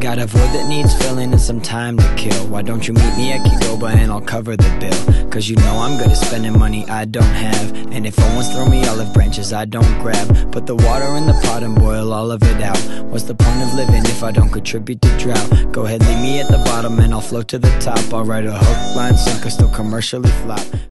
got a void that needs filling and some time to kill. Why don't you meet me at Kigoba and I'll cover the bill? Cause you know I'm good at spending money I don't have. And if Owens throw me olive branches I don't grab. Put the water in the pot and boil all of it out. What's the point of living if I don't contribute to drought? Go ahead, leave me at the bottom and I'll float to the top. I'll write a hook, line, sinker, still commercially flop.